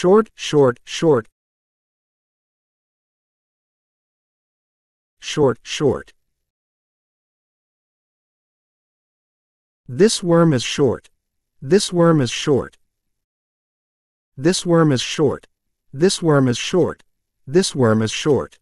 Short, short, short. Short, short. This worm is short. This worm is short. This worm is short. This worm is short. This worm is short.